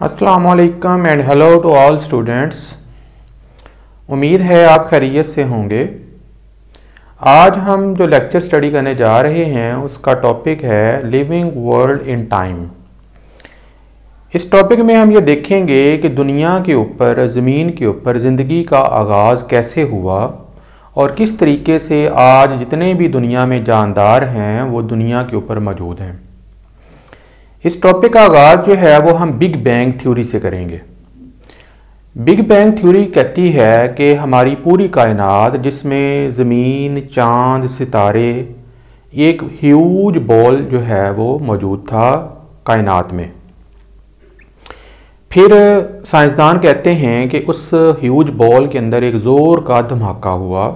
असलकम and hello to all students उम्मीद है आप खैरियत से होंगे। आज हम जो लेक्चर स्टडी करने जा रहे हैं, उसका टॉपिक है लिविंग वर्ल्ड इन टाइम इस टॉपिक में हम ये देखेंगे कि दुनिया के ऊपर, ज़मीन के ऊपर ज़िंदगी का आगाज़ कैसे हुआ और किस तरीके से आज जितने भी दुनिया में जानदार हैं, वो दुनिया के ऊपर मौजूद हैं। इस टॉपिक का आगाज़ जो है, वो हम बिग बैंग थ्योरी से करेंगे। बिग बैंग थ्योरी कहती है कि हमारी पूरी कायनात, जिसमें ज़मीन, चाँद, सितारे, एक ह्यूज बॉल जो है, वो मौजूद था कायनात में। फिर साइंसदान कहते हैं कि उस ह्यूज बॉल के अंदर एक ज़ोर का धमाका हुआ,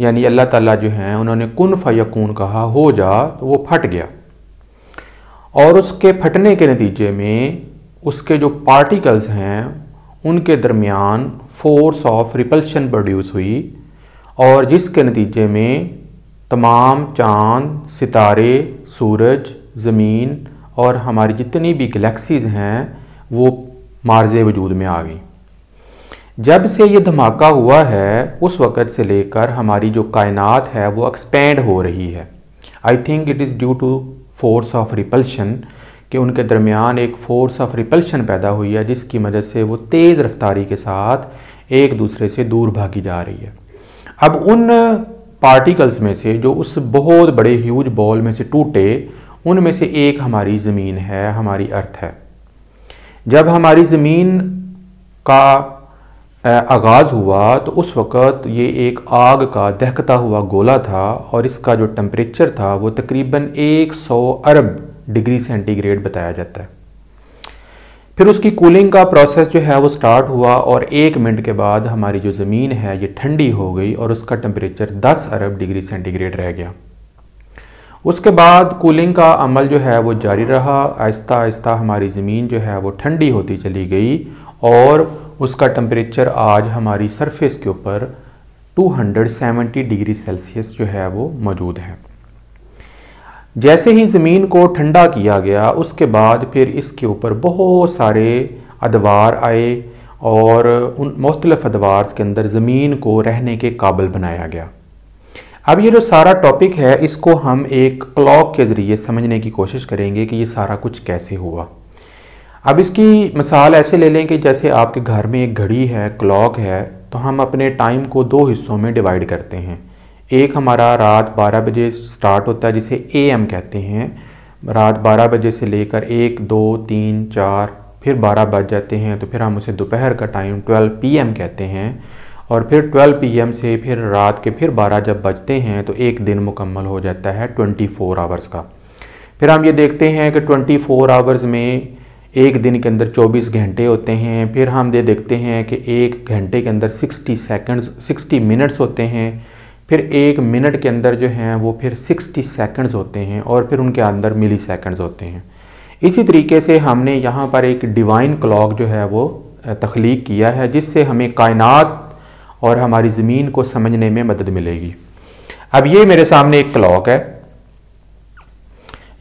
यानी अल्लाह ताला जो है, उन्होंने कुन फ़यकून कहा, हो जा तो वो फट गया। और उसके फटने के नतीजे में उसके जो पार्टिकल्स हैं, उनके दरमियान फोर्स ऑफ़ रिपल्शन प्रोड्यूस हुई और जिसके नतीजे में तमाम चाँद, सितारे, सूरज, ज़मीन और हमारी जितनी भी गलेक्सीज़ हैं, वो मार्ज वजूद में आ गई। जब से ये धमाका हुआ है, उस वक़्त से लेकर हमारी जो कायनात है, वो एक्सपेंड हो रही है। I think it is due to force of repulsion कि उनके दरमियान एक फोर्स ऑफ़ रिपल्शन पैदा हुई है, जिसकी मदद से वो तेज़ रफ्तारी के साथ एक दूसरे से दूर भागी जा रही है। अब उन पार्टिकल्स में से जो उस बहुत बड़े ह्यूज बॉल में से टूटे, उनमें से एक हमारी ज़मीन है, हमारी अर्थ है। जब हमारी ज़मीन का आगाज़ हुआ तो उस वक़्त ये एक आग का दहकता हुआ गोला था और इसका जो टम्परेचर था वो तकरीबन 100 अरब डिग्री सेंटीग्रेड बताया जाता है। फिर उसकी कूलिंग का प्रोसेस जो है वो स्टार्ट हुआ और एक मिनट के बाद हमारी जो ज़मीन है ये ठंडी हो गई और उसका टम्परेचर 10 अरब डिग्री सेंटीग्रेड रह गया। उसके बाद कूलिंग का अमल जो है वो जारी रहा आहिस्ता आहिस्ता हमारी ज़मीन जो है वो ठंडी होती चली गई और उसका टेम्परेचर आज हमारी सरफेस के ऊपर 270 डिग्री सेल्सियस जो है वो मौजूद है। जैसे ही ज़मीन को ठंडा किया गया, उसके बाद फिर इसके ऊपर बहुत सारे अदवार आए और उन मुख्तलिफ़ अदवार के अंदर ज़मीन को रहने के काबिल बनाया गया। अब ये जो सारा टॉपिक है, इसको हम एक क्लॉक के ज़रिए समझने की कोशिश करेंगे कि ये सारा कुछ कैसे हुआ। अब इसकी मिसाल ऐसे ले लें कि जैसे आपके घर में एक घड़ी है क्लॉक है तो हम अपने टाइम को दो हिस्सों में डिवाइड करते हैं। एक हमारा रात 12 बजे स्टार्ट होता है, जिसे एम कहते हैं। रात 12 बजे से लेकर एक, दो, तीन, चार, फिर 12 बज जाते हैं तो फिर हम उसे दोपहर का टाइम 12 पीएम कहते हैं। और फिर 12 पीएम से फिर रात के फिर 12 जब बजते हैं तो एक दिन मुकम्मल हो जाता है 24 फोर आवर्स का। फिर हम ये देखते हैं कि 24 आवर्स में एक दिन के अंदर 24 घंटे होते हैं। फिर हम ये देखते हैं कि एक घंटे के अंदर 60 सेकंड्स 60 मिनट्स होते हैं। फिर एक मिनट के अंदर जो हैं, वो फिर 60 सेकंड्स होते हैं और फिर उनके अंदर मिली सेकंड्स होते हैं। इसी तरीके से हमने यहाँ पर एक डिवाइन क्लॉक जो है, वो तख्लीक किया है, जिससे हमें कायनात और हमारी ज़मीन को समझने में मदद मिलेगी। अब ये मेरे सामने एक क्लॉक है।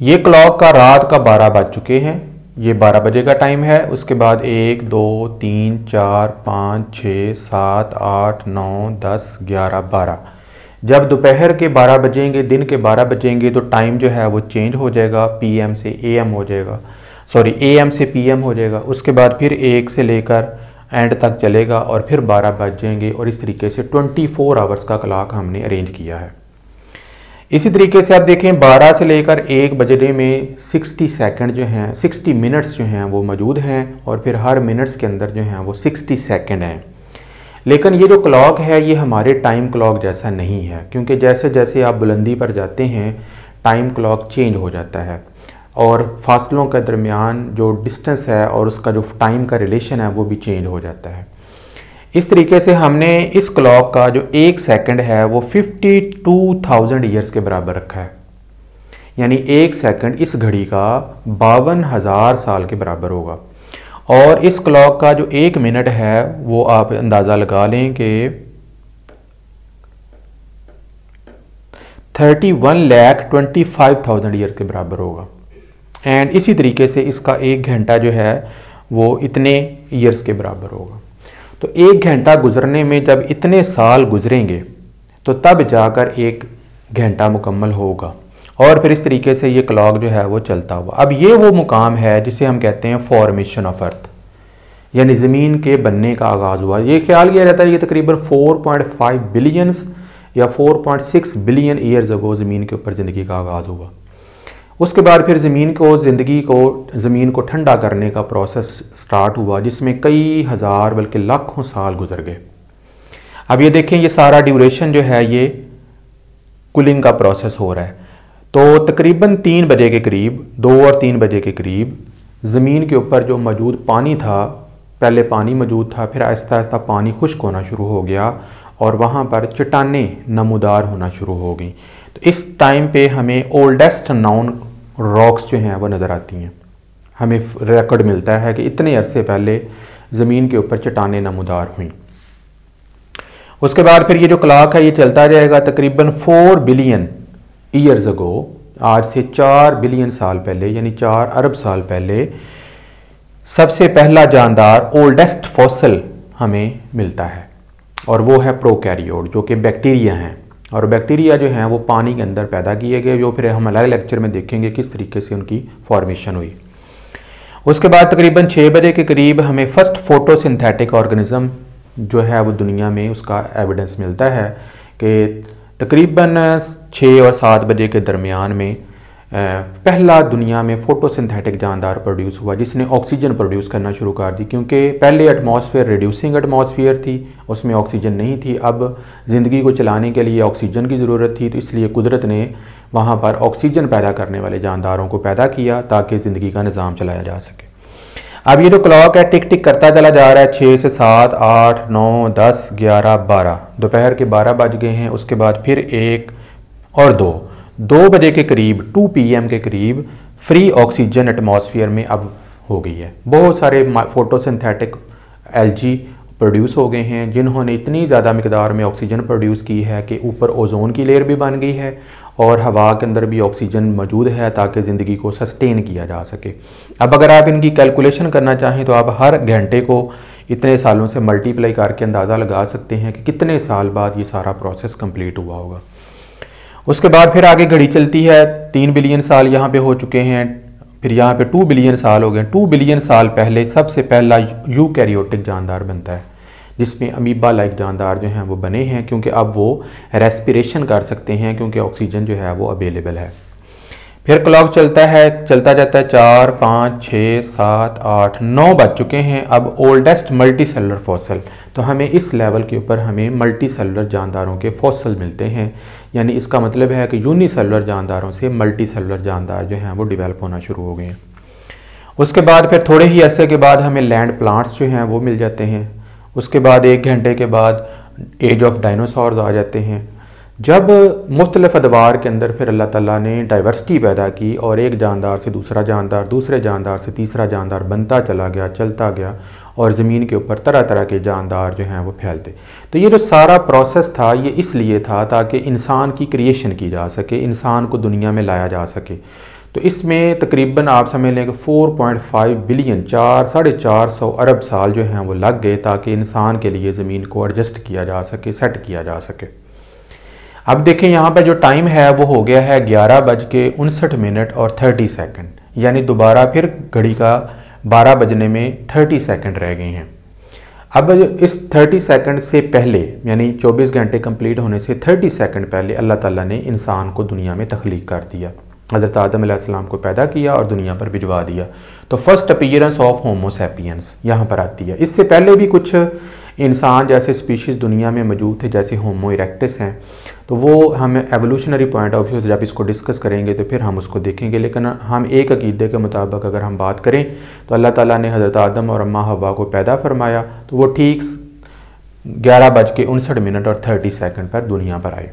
ये क्लॉक का रात का बारह बज चुके हैं। ये 12 बजे का टाइम है, उसके बाद एक, दो, तीन, चार, पाँच छः सात, आठ, नौ, दस, ग्यारह, बारह। जब दोपहर के 12 बजेंगे, दिन के 12 बजेंगे तो टाइम जो है वो चेंज हो जाएगा पीएम से एएम हो जाएगा। सॉरी एएम से पीएम हो जाएगा। उसके बाद फिर एक से लेकर एंड तक चलेगा और फिर 12 बज जाएँगे और इस तरीके से 24 आवर्स का क्लाक हमने अरेंज किया है। इसी तरीके से आप देखें 12 से लेकर एक बजने में 60 सेकंड जो हैं 60 मिनट्स जो हैं वो मौजूद हैं और फिर हर मिनट्स के अंदर जो हैं वो 60 सेकंड हैं। लेकिन ये जो क्लॉक है, ये हमारे टाइम क्लॉक जैसा नहीं है, क्योंकि जैसे जैसे आप बुलंदी पर जाते हैं, टाइम क्लॉक चेंज हो जाता है। और फासलों के दरमियान जो डिस्टेंस है और उसका जो टाइम का रिलेशन है, वो भी चेंज हो जाता है। इस तरीके से हमने इस क्लॉक का जो एक सेकंड है वो 52,000 ईयर्स के बराबर रखा है। यानी एक सेकंड इस घड़ी का बावन हज़ार साल के बराबर होगा। और इस क्लॉक का जो एक मिनट है वो आप अंदाज़ा लगा लें कि thirty one lakh twenty five thousand year के बराबर होगा। एंड इसी तरीके से इसका एक घंटा जो है वो इतने ईयर्स के बराबर होगा। तो एक घंटा गुजरने में जब इतने साल गुजरेंगे तो तब जाकर एक घंटा मुकम्मल होगा। और फिर इस तरीके से ये क्लॉक जो है वो चलता हुआ। अब ये वो मुकाम है जिसे हम कहते हैं फॉर्मेशन ऑफ़ अर्थ यानी ज़मीन के बनने का आगाज़ हुआ। ये ख्याल किया जाता है ये तकरीबन 4.5 बिलियंस या 4.6 बिलियन ईयर्स अगो ज़मीन के ऊपर ज़िंदगी का आगाज़ हुआ। उसके बाद फिर ज़मीन को, ज़िंदगी को, ज़मीन को ठंडा करने का प्रोसेस स्टार्ट हुआ, जिसमें कई हज़ार बल्कि लाखों साल गुजर गए। अब ये देखें, ये सारा ड्यूरेशन जो है, ये कूलिंग का प्रोसेस हो रहा है। तो तकरीबन तीन बजे के करीब, दो और तीन बजे के करीब, ज़मीन के ऊपर जो मौजूद पानी था, पहले पानी मौजूद था, फिर आहिस्ता आहिस्ता पानी खुश्क होना शुरू हो गया और वहाँ पर चट्टाने नमोदार होना शुरू हो गई। तो इस टाइम पे हमें ओल्डेस्ट नाउन रॉक्स जो हैं, वो नज़र आती हैं। हमें रिकॉर्ड मिलता है कि इतने अरसे पहले ज़मीन के ऊपर चट्टाने नमोदार हुई। उसके बाद फिर ये जो क्लाक है, ये चलता जाएगा तकरीबन फोर बिलियन ईयर्स अगो आज से चार बिलियन साल पहले, यानी चार अरब साल पहले सबसे पहला जानदार ओल्डेस्ट फॉसल हमें मिलता है। और वो है प्रोकैरियोट जो कि बैक्टीरिया हैं। और बैक्टीरिया जो हैं, वो पानी के अंदर पैदा किए गए, जो फिर हम अलग लेक्चर में देखेंगे किस तरीके से उनकी फॉर्मेशन हुई। उसके बाद तकरीबन छः बजे के करीब हमें फ़र्स्ट फोटोसिंथेटिक ऑर्गेनिज्म जो है, वो दुनिया में उसका एविडेंस मिलता है कि तकरीबन छः और सात बजे के दरमियान में पहला दुनिया में फोटोसिंथेटिक जानदार प्रोड्यूस हुआ, जिसने ऑक्सीजन प्रोड्यूस करना शुरू कर दी, क्योंकि पहले एटमॉस्फेयर रिड्यूसिंग एटमॉस्फेयर थी, उसमें ऑक्सीजन नहीं थी। अब ज़िंदगी को चलाने के लिए ऑक्सीजन की ज़रूरत थी तो इसलिए कुदरत ने वहाँ पर ऑक्सीजन पैदा करने वाले जानदारों को पैदा किया, ताकि ज़िंदगी का निज़ाम चलाया जा सके। अब ये जो तो क्लॉक है टिक टिक करता चला जा रहा है छः से सात, आठ, नौ, दस, ग्यारह, बारह। दोपहर के बारह बज गए हैं, उसके बाद फिर एक और दो। दो बजे के करीब 2 पीएम के करीब फ्री ऑक्सीजन एटमॉस्फेयर में अब हो गई है। बहुत सारे फोटोसिंथेटिक एलजी प्रोड्यूस हो गए हैं, जिन्होंने इतनी ज़्यादा मकदार में ऑक्सीजन प्रोड्यूस की है कि ऊपर ओजोन की लेयर भी बन गई है और हवा के अंदर भी ऑक्सीजन मौजूद है ताकि ज़िंदगी को सस्टेन किया जा सके। अब अगर आप इनकी कैलकुलेशन करना चाहें तो आप हर घंटे को इतने सालों से मल्टीप्लाई करके अंदाज़ा लगा सकते हैं कि कितने साल बाद ये सारा प्रोसेस कंप्लीट हुआ होगा। उसके बाद फिर आगे घड़ी चलती है, तीन बिलियन साल यहाँ पे हो चुके हैं, फिर यहाँ पे टू बिलियन साल हो गए। टू बिलियन साल पहले सबसे पहला यू कैरियोटिक जानदार बनता है, जिसमें अमीबा लाइक जानदार जो हैं वो बने हैं, क्योंकि अब वो रेस्पिरेशन कर सकते हैं, क्योंकि ऑक्सीजन जो है वो अवेलेबल है। फिर क्लॉक चलता है, चलता जाता है चार, पाँच, छः, सात, आठ, नौ बज चुके हैं। अब ओल्डेस्ट मल्टी सेलर फॉसल तो हमें इस लेवल के ऊपर हमें मल्टी सेलर जानदारों के फॉसल मिलते हैं। यानी इसका मतलब है कि यूनी सेलर जानदारों से मल्टी सेलर जानदार जो हैं, वो डिवेल्प होना शुरू हो गए हैं। उसके बाद फिर थोड़े ही अरसे के बाद हमें लैंड प्लांट्स जो हैं, वो मिल जाते हैं। उसके बाद एक घंटे के बाद एज ऑफ़ डाइनोसॉर्स आ जाते हैं। जब मुख्तलिफ़ अदवार के अंदर फिर अल्लाह ताला ने डाइवर्सिटी पैदा की और एक जानदार से दूसरा जानदार, दूसरे जानदार से तीसरा जानदार बनता चला गया, चलता गया और ज़मीन के ऊपर तरह तरह के जानदार जो हैं वो फैलते। तो ये जो सारा प्रोसेस था, ये इसलिए था ताकि इंसान की क्रिएशन की जा सके, इंसान को दुनिया में लाया जा सके। तो इसमें तकरीबन आप समझ लें कि 4.5 बिलियन चार, साढ़े चार सौ अरब साल जो हैं वो लग गए ताकि इंसान के लिए ज़मीन को एडजस्ट किया जा सके सेट किया जा सके। अब देखें यहाँ पर जो टाइम है, वो हो गया है ग्यारह बज के उनसठ मिनट और थर्टी सेकेंड यानी दोबारा फिर घड़ी का बारह बजने में थर्टी सेकेंड रह गए हैं। अब इस थर्टी सेकेंड से पहले, यानी चौबीस घंटे कंप्लीट होने से थर्टी सेकेंड पहले अल्लाह ताला ने इंसान को दुनिया में तख्लीक कर दिया। हज़रत आदम को पैदा किया और दुनिया पर भिजवा दिया। तो फ़र्स्ट अपीयरेंस ऑफ़ होमोसेपियंस यहाँ पर आती है। इससे पहले भी कुछ इंसान जैसे स्पीशीज़ दुनिया में मौजूद थे, जैसे होमो इरेक्टिस हैं तो वो हम एवोल्यूशनरी पॉइंट ऑफ़ व्यू से जब इसको डिस्कस करेंगे तो फिर हम उसको देखेंगे। लेकिन हम एक अकीदे के मुताबिक अगर हम बात करें तो अल्लाह ताला ने हज़रत आदम और अम्मा हवा को पैदा फरमाया तो वो ठीक ग्यारह बज के उनसठ मिनट और थर्टी सेकेंड पर दुनिया पर आए।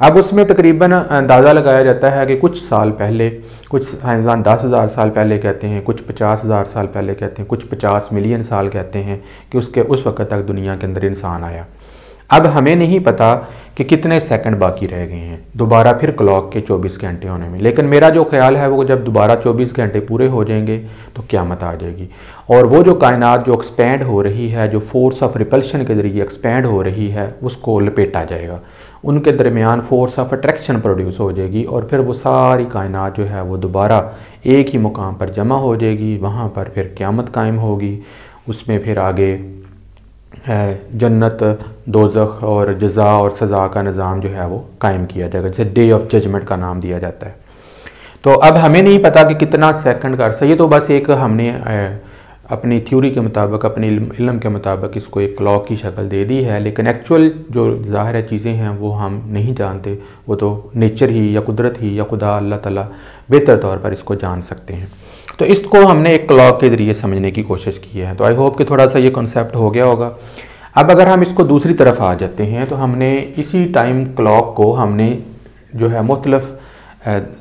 अब उसमें तकरीबन अंदाज़ा लगाया जाता है कि कुछ साल पहले कुछ साइंसदान दस हज़ार साल पहले कहते हैं, कुछ पचास हज़ार साल पहले कहते हैं, कुछ पचास मिलियन साल कहते हैं कि उसके उस वक्त तक दुनिया के अंदर इंसान आया। अब हमें नहीं पता कि कितने सेकंड बाकी रह गए हैं। दोबारा फिर क्लॉक के 24 घंटे होने में। लेकिन मेरा जो ख्याल है, वो जब दोबारा 24 घंटे पूरे हो जाएँगे तो क्यामत आ जाएगी। और वो जो कायनात जो एक्सपेंड हो रही है, जो फोर्स ऑफ़ रिपल्शन के ज़रिए एक्सपेंड हो रही है, उसको लपेटा जाएगा। उनके दरमियान फोर्स ऑफ़ अट्रैक्शन प्रोड्यूस हो जाएगी और फिर वो सारी कायनात जो है वो दोबारा एक ही मुकाम पर जमा हो जाएगी, वहाँ पर फिर क़्यामत कायम होगी। उसमें फिर आगे जन्नत, दोजख और जजा और सज़ा का निज़ाम जो है वो कायम किया जाएगा, जैसे डे ऑफ़ जजमेंट का नाम दिया जाता है। तो अब हमें नहीं पता कि कितना सेकंड का अर्सा, ये तो बस एक हमने अपनी थ्योरी के मुताबिक, अपनी इल्म के मुताबिक इसको एक क्लॉक की शक्ल दे दी है, लेकिन एक्चुअल जो ज़ाहिर चीज़ें हैं, वो हम नहीं जानते। वो तो नेचर ही या कुदरत ही या खुदा, अल्लाह ताला बेहतर तौर पर इसको जान सकते हैं। तो इसको हमने एक क्लॉक के ज़रिए समझने की कोशिश की है। तो आई होप कि थोड़ा सा ये कॉन्सेप्ट हो गया होगा। अब अगर हम इसको दूसरी तरफ़ आ जाते हैं तो हमने इसी टाइम क्लॉक को हमने जो है मुख्तलफ़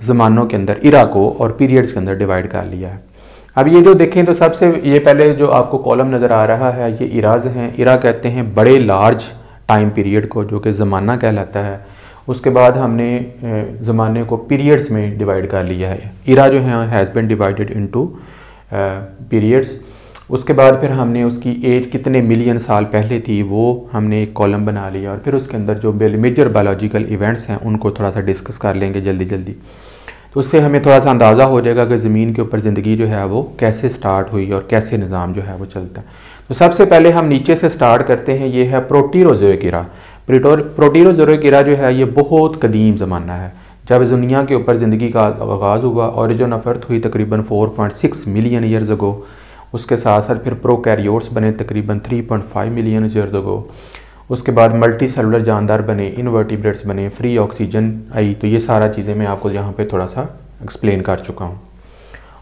ज़मानों के अंदर इरा को और पीरियड्स के अंदर डिवाइड कर लिया है। अब ये जो देखें तो सबसे ये पहले जो आपको कॉलम नज़र आ रहा है, ये इराज हैं। इरा कहते हैं बड़े लार्ज टाइम पीरियड को, जो कि ज़माना कहलाता है। उसके बाद हमने ज़माने को पीरियड्स में डिवाइड कर लिया है। इरा जो है has been divided into periods उसके बाद फिर हमने उसकी एज कितने मिलियन साल पहले थी, वो हमने एक कॉलम बना लिया और फिर उसके अंदर जो मेजर बायोलॉजिकल इवेंट्स हैं, उनको थोड़ा सा डिस्कस कर लेंगे जल्दी जल्दी तो उससे हमें थोड़ा सा अंदाज़ा हो जाएगा कि ज़मीन के ऊपर ज़िंदगी जो है वो कैसे स्टार्ट हुई और कैसे निज़ाम जो है वो चलता है। तो सबसे पहले हम नीचे से स्टार्ट करते हैं, ये है प्रोटीरोजोइक इरा जो है, ये बहुत कदीम ज़माना है। जब दुनिया के ऊपर ज़िंदगी का आगाज़ हुआ ऑरिजन जो नफरत हुई तकरीबन 4.6 मिलियन ईयर्स अगो उसके साथ साथ फिर प्रो कैरियोट्स बने तकरीबन 3.5 मिलियन ईयर्स अगो उसके बाद मल्टी सेलुलर जानदार बने इनवर्टिब्रेट्स बने फ्री ऑक्सीजन आई। तो ये सारा चीज़ें मैं आपको यहाँ पे थोड़ा सा एक्सप्लेन कर चुका हूँ।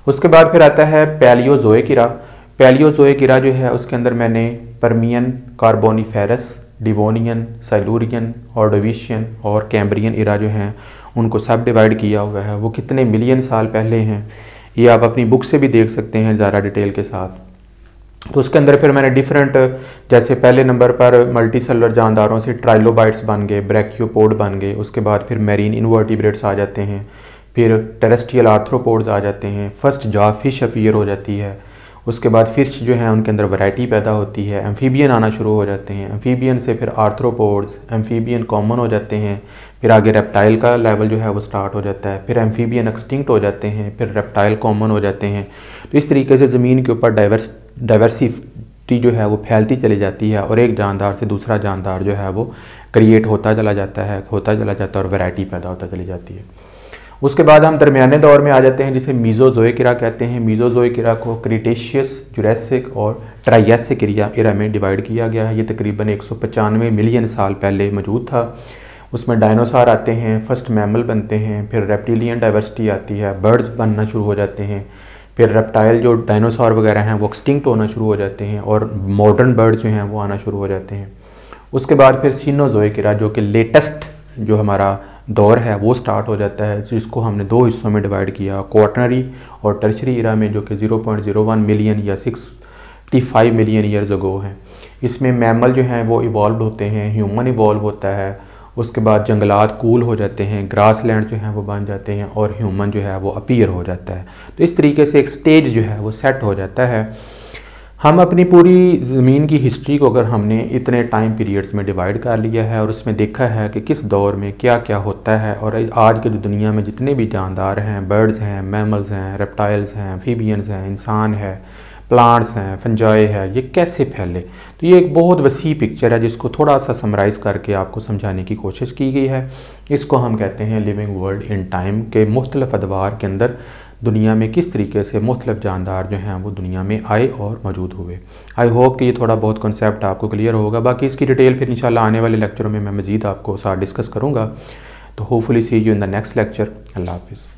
उसके बाद फिर आता है पैलियोजोए किरा पैलियोजोए किरा जो है, उसके अंदर मैंने Permian Carboniferous Devonian Silurian Ordovician और कैम्ब्रियन इरा जो हैं, उनको सब डिवाइड किया हुआ है। वो कितने मिलियन साल पहले हैं, ये आप अपनी बुक से भी देख सकते हैं ज़्यादा डिटेल के साथ। तो उसके अंदर फिर मैंने डिफरेंट जैसे पहले नंबर पर मल्टी सेलर जानदारों से ट्राइलोबाइट्स बन गए ब्रैक्योपोड बन गए, उसके बाद फिर मेरीन इन्वर्टिब्रेट्स आ जाते हैं, फिर टेरेस्ट्रियल आर्थ्रोपोड्स आ जाते हैं फ़र्स्ट जा फ़िश अपीयर हो जाती है, उसके बाद फ़िश जो है उनके अंदर वैरायटी पैदा होती है एम्फीबियन आना शुरू हो जाते हैं एम्फीबियन से फिर आर्थ्रोपोड्स एम्फीबियन कॉमन हो जाते हैं, फिर आगे रेप्टाइल का लेवल जो है वो स्टार्ट हो जाता है, फिर एम्फीबियन एक्सटिंक्ट हो जाते हैं, फिर रेप्टाइल कॉमन हो जाते हैं तो इस तरीके से ज़मीन के ऊपर डाइवर्स डाइवर्सिटी जो है वो फैलती चली जाती है और एक जानदार से दूसरा जानदार जो है वो क्रिएट होता चला जाता है, होता चला जाता है और वैरायटी पैदा होता चली जाती है। उसके बाद हम दरमियाने दौर में आ जाते हैं जिसे मीज़ोजोए किरा कहते हैं। मीज़ोजोए किरा को क्रिटेशियस जुरैसिक और ट्राइसिक इरा में डिवाइड किया गया है। ये तकरीबन एक मिलियन साल पहले मौजूद था। उसमें डायनासोर आते हैं फ़र्स्ट मैमल बनते हैं, फिर रेप्टिलियन डाइवर्सिटी आती है बर्ड्स बनना शुरू हो जाते हैं। फिर रेप्टाइल जो डायनासोर वगैरह हैं, वो एक्सटिंक्ट होना शुरू हो जाते हैं और मॉडर्न बर्ड जो हैं, वो आना शुरू हो जाते हैं। उसके बाद फिर सीनोजोइकरा जो कि लेटेस्ट जो हमारा दौर है, वो स्टार्ट हो जाता है, जिसको हमने दो हिस्सों में डिवाइड किया। क्वार्टनरी और टर्चरी इरा में, जो कि 0.01 मिलियन या 65 मिलियन ईयर्स अगो हैं। इसमें मैमल जो हैं, वो इवॉल्व होते हैं ह्यूमन इवॉल्व होता है उसके बाद जंगलात कूल हो जाते हैं ग्रास लैंड जो है वो बन जाते हैं और ह्यूमन जो है वो अपीयर हो जाता है। तो इस तरीके से एक स्टेज जो है वो सेट हो जाता है। हम अपनी पूरी ज़मीन की हिस्ट्री को अगर हमने इतने टाइम पीरियड्स में डिवाइड कर लिया है और उसमें देखा है कि किस दौर में क्या क्या होता है और आज के जो दुनिया में जितने भी जानदार हैं बर्ड्स हैं मैमल्स हैं रेप्टाइल्स हैं फीबियंस हैं, इंसान है प्लांट्स हैं फंजाए है, ये कैसे फैले? तो ये एक बहुत वसी पिक्चर है जिसको थोड़ा सा समराइज़ करके आपको समझाने की कोशिश की गई है। इसको हम कहते हैं लिविंग वर्ल्ड इन टाइम के मुख्तलिफ़ अदवार के अंदर दुनिया में किस तरीके से मुख्तलिफ़ जानदार जो हैं वो दुनिया में आए और मौजूद हुए। आई होप कि ये थोड़ा बहुत कॉन्सेप्ट आपको क्लियर होगा। बाकी इसकी डिटेल फिर इंशाल्लाह आने वाले लेक्चरों में मैं मज़ीद आपको साथ डिस्कस करूँगा। तो hopefully see you in the next lecture अल्लाह हाफिज़।